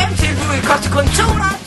MTV Costa Contura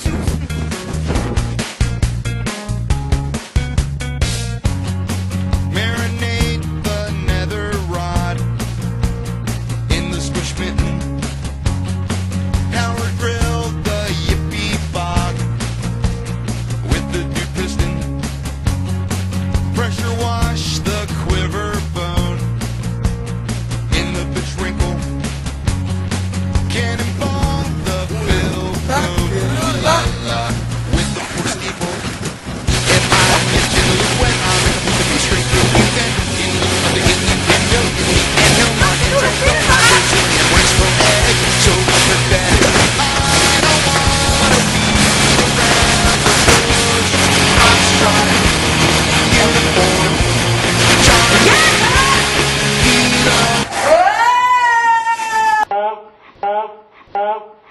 Four.